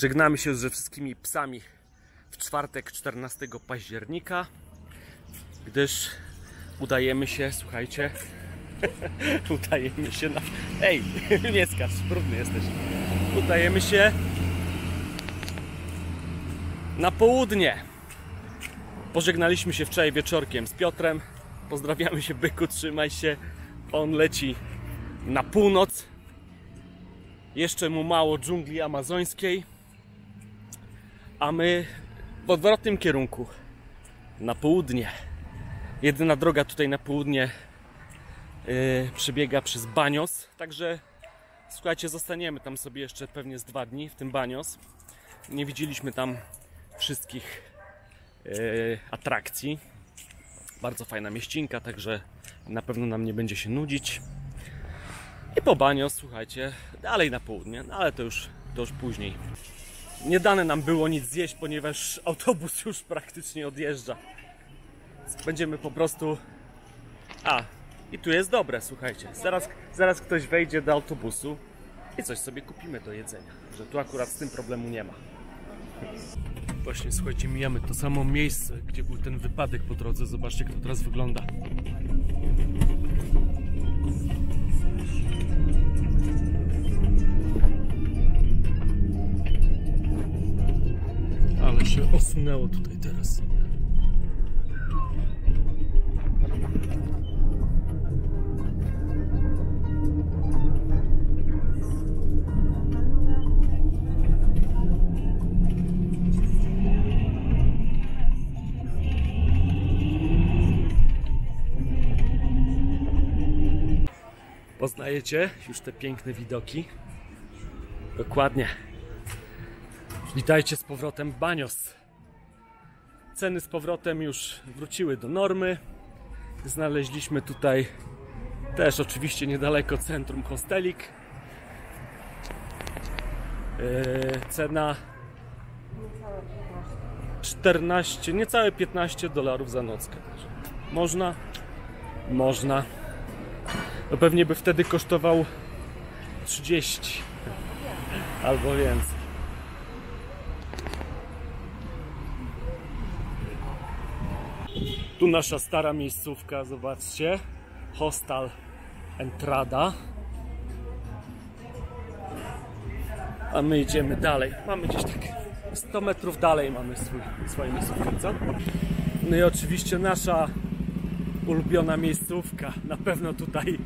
Żegnamy się ze wszystkimi psami w czwartek 14 października, gdyż udajemy się, słuchajcie, udajemy się na... Ej, nie skacz, brudny jesteś. Udajemy się na południe. Pożegnaliśmy się wczoraj wieczorkiem z Piotrem. Pozdrawiamy się, byku, trzymaj się. On leci na północ. Jeszcze mu mało dżungli amazońskiej. A my w odwrotnym kierunku. Na południe. Jedyna droga tutaj na południe yy, przebiega przez Banios. Także słuchajcie, zostaniemy tam sobie jeszcze pewnie z dwa dni w tym Banios. Nie widzieliśmy tam wszystkich yy, atrakcji. Bardzo fajna mieścinka, także na pewno nam nie będzie się nudzić. I po Banios, słuchajcie, dalej na południe, no ale to już, to już później. Nie dane nam było nic zjeść, ponieważ autobus już praktycznie odjeżdża. Będziemy po prostu. A, i tu jest dobre, słuchajcie. Zaraz, zaraz ktoś wejdzie do autobusu i coś sobie kupimy do jedzenia. Że tu akurat z tym problemu nie ma. Właśnie, słuchajcie, mijamy to samo miejsce, gdzie był ten wypadek po drodze. Zobaczcie, jak to teraz wygląda. Się osunęło tutaj teraz. Poznajecie już te piękne widoki? Dokładnie. Witajcie z powrotem Banios. Ceny z powrotem już wróciły do normy. Znaleźliśmy tutaj też oczywiście niedaleko centrum hostelik. Yy, cena 14, niecałe 15 dolarów za nockę. Można? Można. No pewnie by wtedy kosztował 30 albo więcej. Tu nasza stara miejscówka, zobaczcie. Hostal Entrada. A my idziemy dalej. Mamy gdzieś tak 100 metrów dalej mamy swój, swoją miejscówkę, co? No i oczywiście nasza ulubiona miejscówka. Na pewno tutaj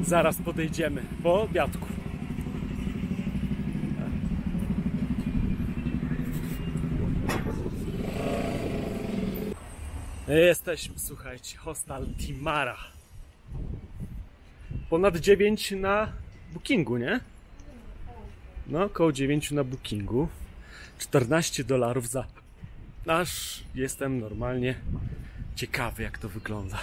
zaraz podejdziemy po obiadku. Jesteśmy, słuchajcie, hostal Timara. Ponad 9 na bookingu, nie? No, około 9 na bookingu. 14 dolarów za. Aż jestem normalnie ciekawy, jak to wygląda.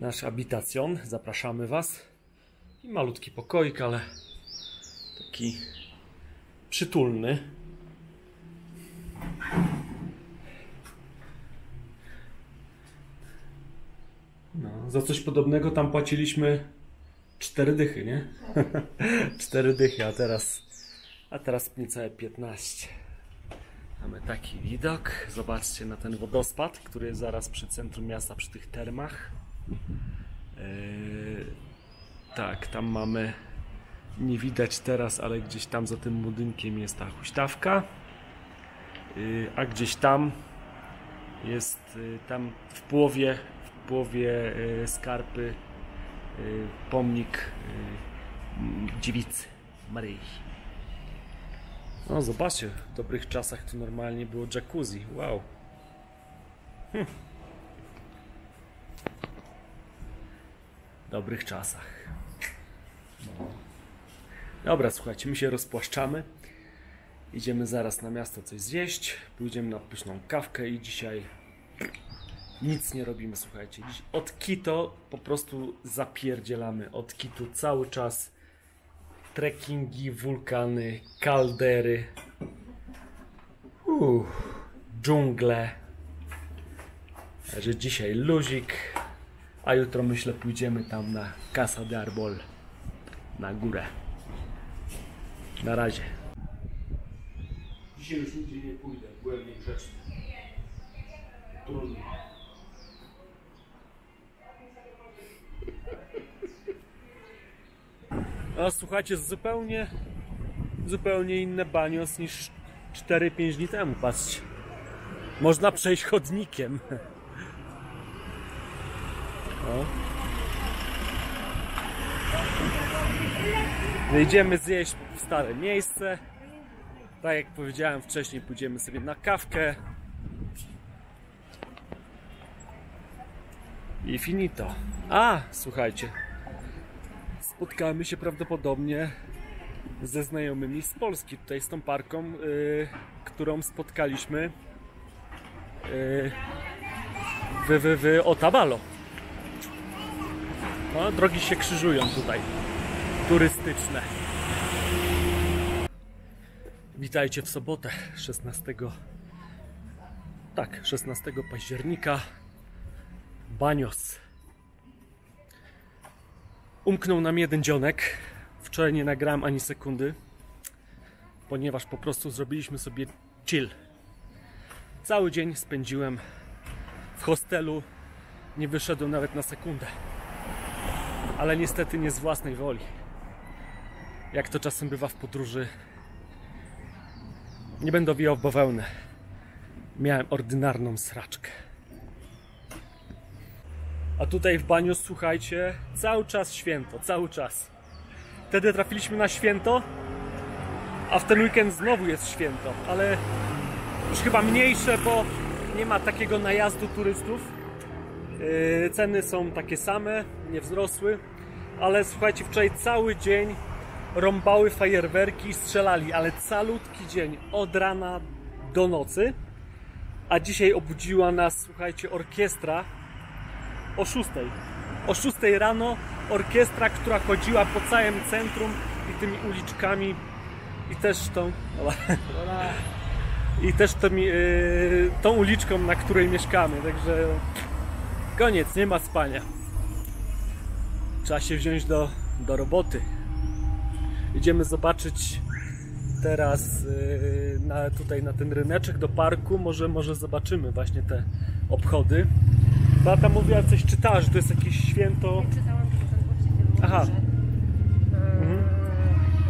Nasz habitacjon, zapraszamy Was. I malutki pokoik, ale taki przytulny. No, za coś podobnego tam płaciliśmy cztery dychy, nie? cztery dychy, a teraz, a teraz niecałe 15. Mamy taki widok. Zobaczcie na ten wodospad, który jest zaraz przy centrum miasta, przy tych termach. Yy, tak, tam mamy. Nie widać teraz, ale gdzieś tam za tym budynkiem jest ta huśtawka. Yy, a gdzieś tam jest yy, tam w połowie, w połowie skarpy pomnik dziewicy Maryi. No zobaczcie, w dobrych czasach to normalnie było jacuzzi. Wow. Hm. Dobrych czasach. No. Dobra, słuchajcie, my się rozpłaszczamy. Idziemy zaraz na miasto coś zjeść. Pójdziemy na pyszną kawkę i dzisiaj nic nie robimy, słuchajcie. Dziś od Kito po prostu zapierdzielamy. Od Kitu cały czas trekkingi, wulkany, kaldery, uff, dżungle, Także dzisiaj luzik, a jutro myślę pójdziemy tam na Casa de Arbol, na górę. Na razie. Dzisiaj już nigdzie nie pójdę, byłem niegrzeczny. Trudno. A słuchajcie, zupełnie, zupełnie inne banios niż 4-5 dni temu, patrzcie. Można przejść chodnikiem. O. Wyjdziemy zjeść w stare miejsce. Tak jak powiedziałem wcześniej, pójdziemy sobie na kawkę. I finito. A, słuchajcie. Spotkamy się prawdopodobnie ze znajomymi z Polski. Tutaj z tą parką, y, którą spotkaliśmy y, w, w, w Otavalo. No, drogi się krzyżują tutaj. Turystyczne. Witajcie w sobotę 16. Tak, 16 października. Banios. Umknął nam jeden dzionek. Wczoraj nie nagrałem ani sekundy, ponieważ po prostu zrobiliśmy sobie chill. Cały dzień spędziłem w hostelu. Nie wyszedłem nawet na sekundę. Ale niestety nie z własnej woli. Jak to czasem bywa w podróży, nie będę wijał bawełnę. Miałem ordynarną sraczkę. A tutaj w baniu, słuchajcie, cały czas święto, cały czas. Wtedy trafiliśmy na święto, a w ten weekend znowu jest święto, ale już chyba mniejsze, bo nie ma takiego najazdu turystów. Yy, ceny są takie same, nie wzrosły, ale słuchajcie, wczoraj cały dzień rąbały fajerwerki i strzelali, ale calutki dzień od rana do nocy. A dzisiaj obudziła nas, słuchajcie, orkiestra o 6. O 6 rano orkiestra, która chodziła po całym centrum i tymi uliczkami i też tą i też yy, tą uliczką, na której mieszkamy, także koniec, nie ma spania. Trzeba się wziąć do, do roboty. Idziemy zobaczyć teraz yy, na, tutaj na ten ryneczek do parku. Może, może zobaczymy właśnie te obchody. Beata mówiła, coś czytała, że to jest jakieś święto. Czytałam, że właściciel mówi, Aha. Mhm.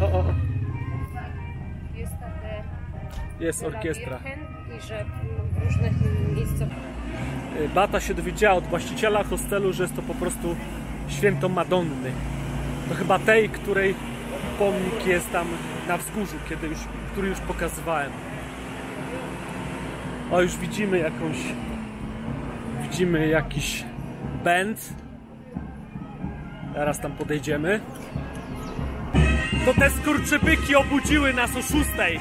O, o, o. e, jest takie Jest orkiestra. I że w różnych miejscach Y, Beata się dowiedziała od właściciela hostelu, że jest to po prostu święto Madonny. Chyba tej, której pomnik jest tam na wzgórzu, kiedy już, który już pokazywałem. O, już widzimy jakąś. Widzimy jakiś band. Zaraz tam podejdziemy. To te skurczybyki obudziły nas o szóstej.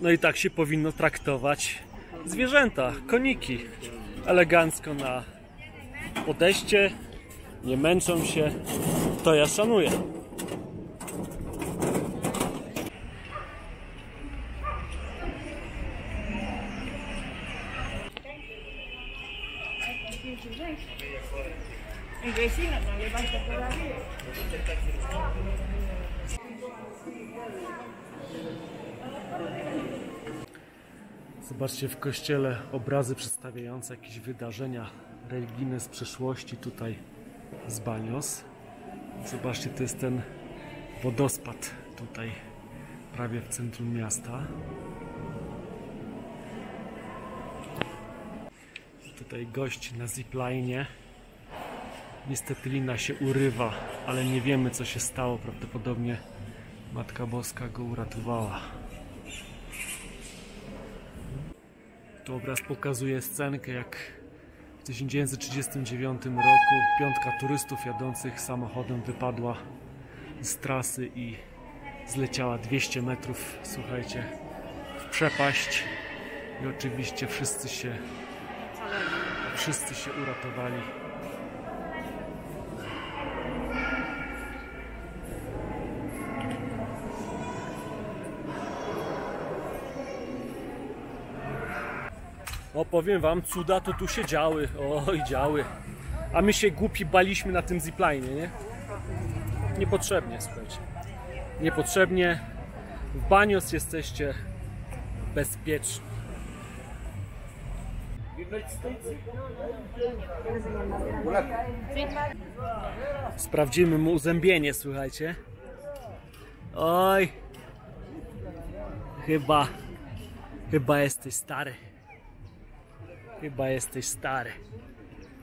No i tak się powinno traktować zwierzęta, koniki. Elegancko na podejście, nie męczą się. To ja szanuję. Zobaczcie w kościele obrazy przedstawiające jakieś wydarzenia religijne z przeszłości tutaj z Banios. Zobaczcie, to jest ten wodospad tutaj prawie w centrum miasta. Tutaj gość na zipline. Niestety lina się urywa, ale nie wiemy co się stało. Prawdopodobnie Matka Boska go uratowała. Tu obraz pokazuje scenkę, jak w 1939 roku piątka turystów jadących samochodem wypadła z trasy i zleciała 200 metrów, słuchajcie, w przepaść. I oczywiście wszyscy się, wszyscy się uratowali. O, powiem wam, cuda to tu się działy. Oj, działy. A my się głupi baliśmy na tym zipline, nie? Niepotrzebnie, słuchajcie. Niepotrzebnie. W Banios jesteście bezpieczni. Sprawdzimy mu uzębienie, słuchajcie. Oj. Chyba. Chyba jesteś stary. Chyba jesteś stary.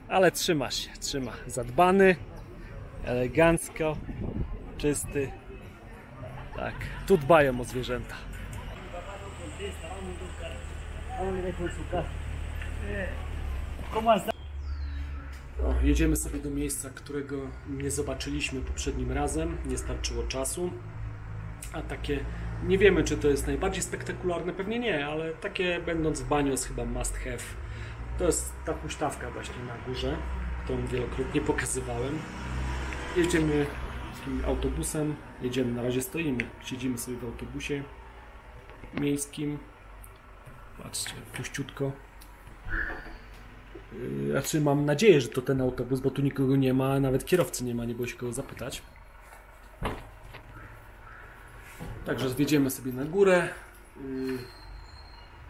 Ale trzymasz się, trzyma. Zadbany, elegancko, czysty. Tak, tu dbają o zwierzęta. Jedziemy sobie do miejsca, którego nie zobaczyliśmy poprzednim razem. Nie starczyło czasu. A takie, nie wiemy czy to jest najbardziej spektakularne, pewnie nie, ale takie będąc w Banios chyba must have. To jest ta huśtawka właśnie na górze, którą wielokrotnie pokazywałem. Jedziemy takim autobusem, jedziemy, na razie stoimy, siedzimy sobie w autobusie miejskim. Patrzcie, puściutko. Yy, Znaczy mam nadzieję, że to ten autobus, bo tu nikogo nie ma, nawet kierowcy nie ma, nie było się kogo zapytać. Także zwiedziemy sobie na górę.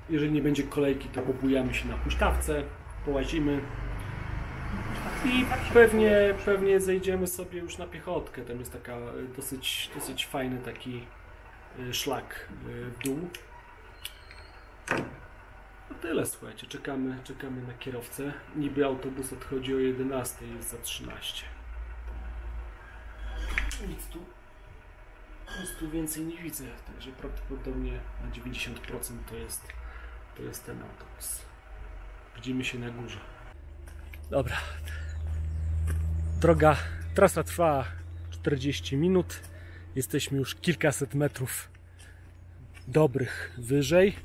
Jeżeli nie będzie kolejki, to pobujamy się na huśtawce, połazimy. I pewnie, pewnie zejdziemy sobie już na piechotkę. Tam jest taka y, dosyć, dosyć fajny taki y, szlak y, w dół. No tyle, słuchajcie. Czekamy, czekamy na kierowcę. Niby autobus odchodzi o 11, jest za 13. Nic tu nic tu więcej nie widzę, także prawdopodobnie na 90% to jest, to jest ten autobus. Widzimy się na górze. Dobra. Droga, trasa trwa 40 minut. Jesteśmy już kilkaset metrów dobrych wyżej.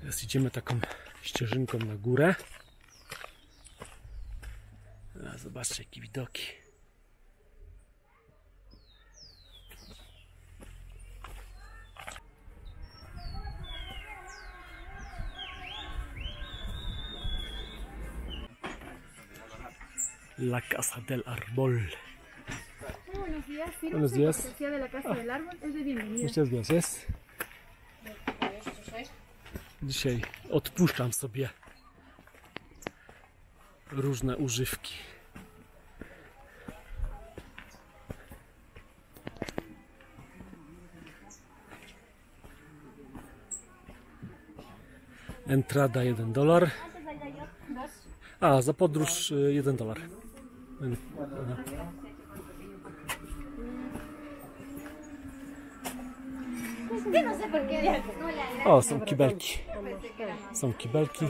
Teraz idziemy taką ścieżynką na górę. Zobaczcie jakie widoki. La Casa del Árbol. Buenos días. sí, Buenos no días. de la Casa del Árbol es de bienvenida. Muchas gracias. Dzisiaj odpuszczam sobie różne używki. Entrada 1 dolar. A, za podróż 1 dolar. O, są kibelki. Są kibelki.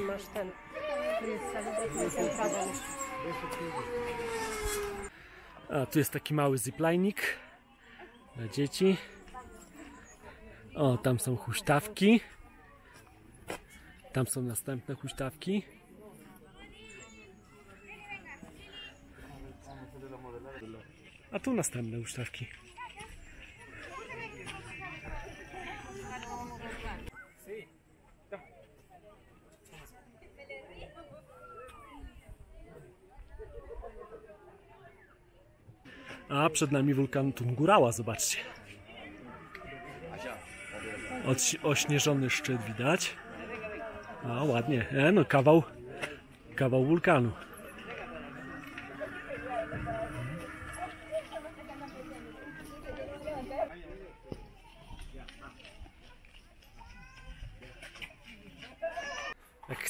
A, tu jest taki mały ziplinik dla dzieci. O, tam są huśtawki. Tam są następne huśtawki. A tu następne huśtawki. A przed nami wulkan Tungurała, zobaczcie. Odś- ośnieżony szczyt widać. A ładnie. E, no kawał, kawał wulkanu.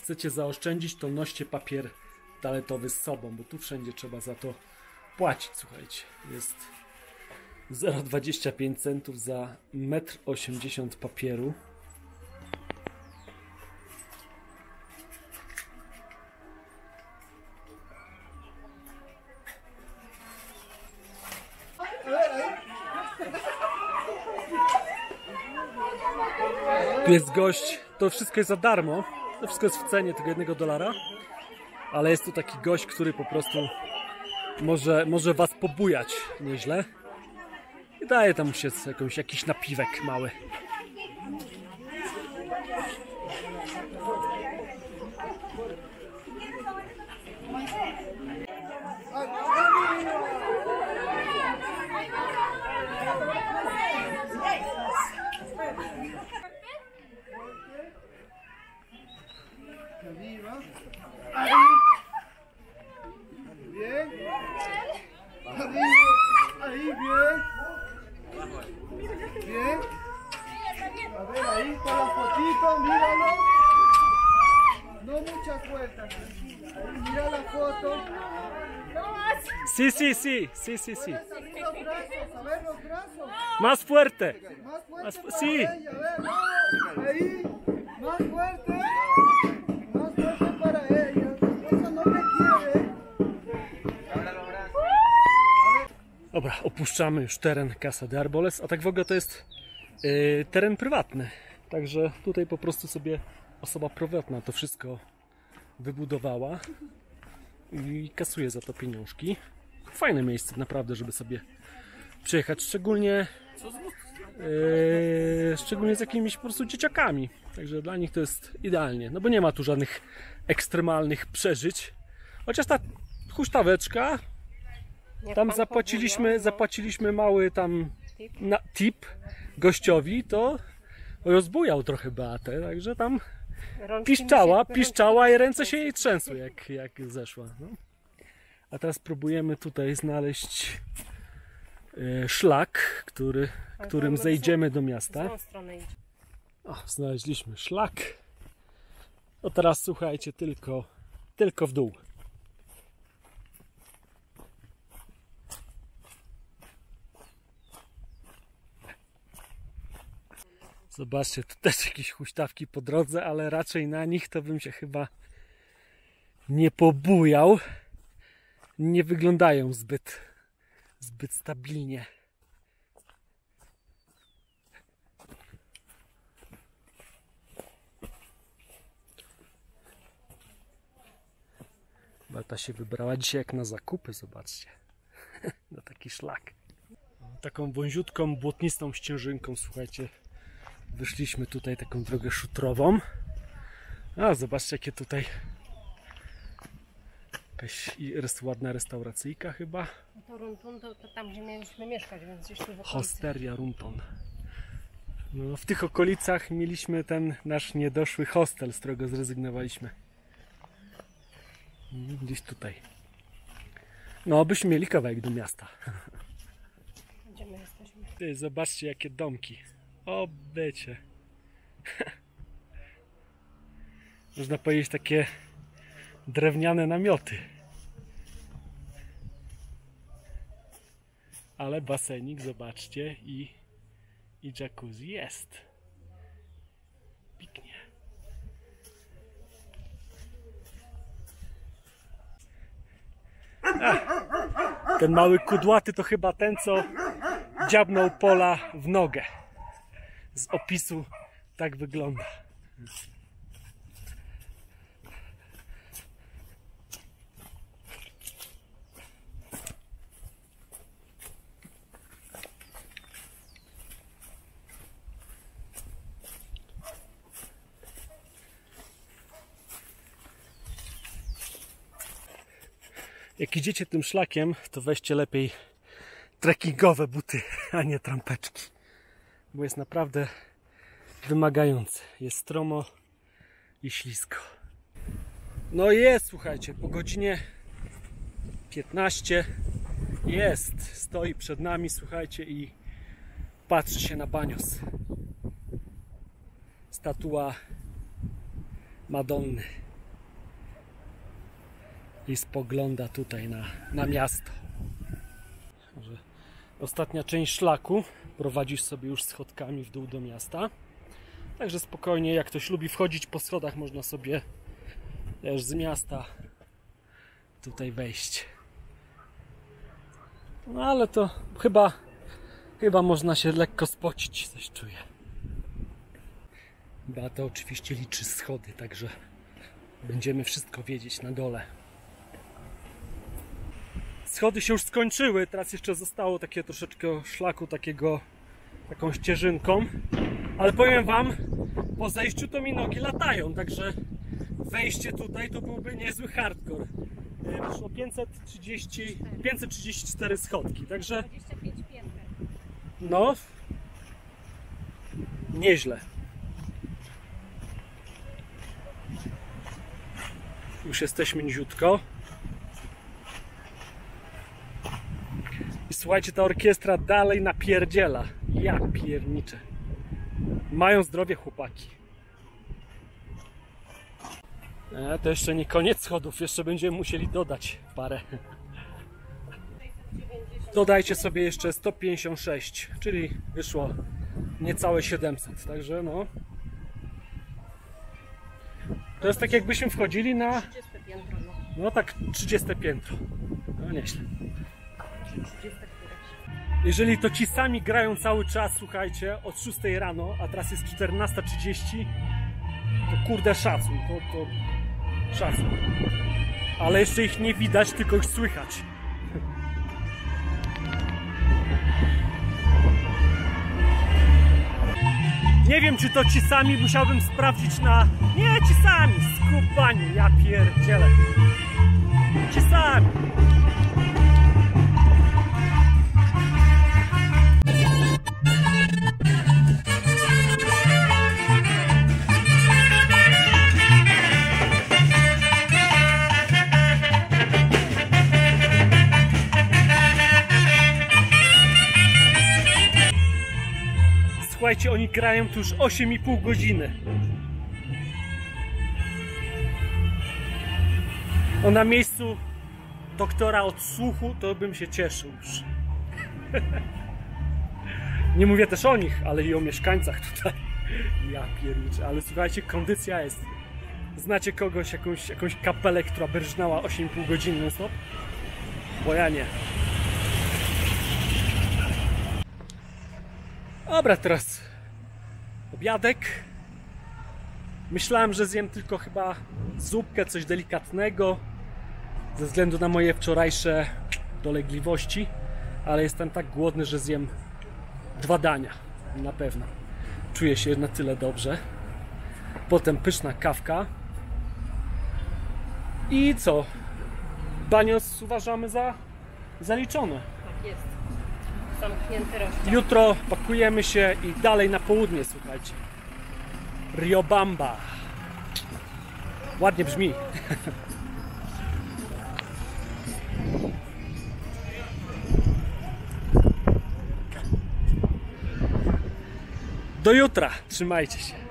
chcecie zaoszczędzić, to noście papier taletowy z sobą, bo tu wszędzie trzeba za to płacić. Słuchajcie, jest 0,25 centów za 1,80 m papieru. Jest gość, to wszystko jest za darmo. To wszystko jest w cenie tego jednego dolara. Ale jest tu taki gość, który po prostu może, może was pobujać nieźle. I daje tam się jakąś, jakiś napiwek mały. Bien. Arriba. Ahí, bien. Bien. A ver, ahí con la fotito, míralo. No muchas vueltas. Mira la foto. Sí, sí, sí, sí, sí, sí. A ver los brazos. Más fuerte. Más fuerte. Más sí. ella, a ver. Ahí. Más fuerte. Más fuerte para ella. Esposa no te quiere. Dobra, opuszczamy już teren Casa de Arboles, a tak w ogóle to jest yy, teren prywatny. Także tutaj po prostu sobie osoba prywatna to wszystko wybudowała i kasuje za to pieniążki. Fajne miejsce naprawdę, żeby sobie przyjechać, szczególnie yy, szczególnie z jakimiś po prostu dzieciakami. Także dla nich to jest idealnie, no bo nie ma tu żadnych ekstremalnych przeżyć. Chociaż ta huśtaweczka tam zapłaciliśmy, no. zapłaciliśmy mały tam na, tip gościowi, to rozbujał trochę Beatę, także tam Rączki piszczała, się- piszczała i ręce się jej trzęsły jak, jak zeszła. No. A teraz próbujemy tutaj znaleźć e, szlak, który, którym zejdziemy do miasta. O, znaleźliśmy szlak. No teraz słuchajcie, tylko, tylko w dół. Zobaczcie, tu też jakieś huśtawki po drodze, ale raczej na nich to bym się chyba nie pobujał. Nie wyglądają zbyt, zbyt stabilnie. Bata się wybrała dzisiaj jak na zakupy, zobaczcie. na taki szlak. Taką wąziutką, błotnistą ścieżynką, słuchajcie. Wyszliśmy tutaj taką drogę szutrową. A, zobaczcie jakie tutaj jakaś i- res- ładna restauracyjka chyba. To Runtun to, to tam, gdzie mieliśmy mieszkać, więc gdzieś tu w okolicy. Hosteria Runton. No, w tych okolicach mieliśmy ten nasz niedoszły hostel, z którego zrezygnowaliśmy. Mm, Gdzieś tutaj. No, byśmy mieli kawałek do miasta. Gdzie my jesteśmy? Ty, zobaczcie jakie domki. O, bycie. Można powiedzieć takie drewniane namioty. Ale basenik, zobaczcie, i, i jacuzzi jest. Piknie. Ten mały kudłaty to chyba ten, co dziabnął pola w nogę. Z opisu tak wygląda. Jak idziecie tym szlakiem, to weźcie lepiej trekkingowe buty, a nie trampeczki. Bo jest naprawdę wymagający. Jest stromo i ślisko. No jest, słuchajcie, po godzinie 15 jest. Stoi przed nami, słuchajcie, i patrzy się na banios. Statua Madonny. I spogląda tutaj na, na miasto. Ostatnia część szlaku prowadzisz sobie już schodkami w dół do miasta. Także spokojnie, jak ktoś lubi wchodzić po schodach, można sobie też z miasta tutaj wejść. No ale to chyba chyba można się lekko spocić, coś czuję. Beata oczywiście liczy schody, także będziemy wszystko wiedzieć na dole. Schody się już skończyły, teraz jeszcze zostało takie troszeczkę szlaku, takiego, taką ścieżynką. Ale powiem wam, po zejściu to mi nogi latają, także wejście tutaj to byłby niezły hardcore. E, Wyszło 530, 534 schodki, także 25 pięter. no nieźle. Już jesteśmy niziutko. Słuchajcie, ta orkiestra dalej napierdziela. Ja pierniczę. Mają zdrowie chłopaki. E, to jeszcze nie koniec schodów, jeszcze będziemy musieli dodać parę. Dodajcie sobie jeszcze 156, czyli wyszło niecałe 700, także no. To jest tak jakbyśmy wchodzili na, 30 piętro, no. no tak 30 piętro. No nieźle. 30 któreś. Jeżeli to ci sami grają cały czas, słuchajcie, od 6 rano, a teraz jest 14.30, to kurde szacun, to, to szacun. Ale jeszcze ich nie widać, tylko ich słychać. Nie wiem, czy to ci sami, musiałbym sprawdzić na... Nie, ci sami, skupani, ja pierdzielę. Ci sami. Słuchajcie, oni grają tu już 8,5 godziny. No na miejscu doktora od słuchu to bym się cieszył już. Nie mówię też o nich, ale i o mieszkańcach tutaj. Ja pierniczę, ale słuchajcie, kondycja jest. Znacie kogoś, jakąś, jakąś kapelę, która berżnęła 8,5 godziny non stop? Bo ja nie. Dobra, teraz obiadek. Myślałem, że zjem tylko chyba zupkę, coś delikatnego, ze względu na moje wczorajsze dolegliwości, ale jestem tak głodny, że zjem dwa dania, na pewno. Czuję się na tyle dobrze. Potem pyszna kawka. I co? Banios uważamy za zaliczone. Tak jest. Zamknięty rozdział. Jutro pakujemy się i dalej na południe, słuchajcie. Riobamba. Ładnie brzmi. Do jutra. Trzymajcie się.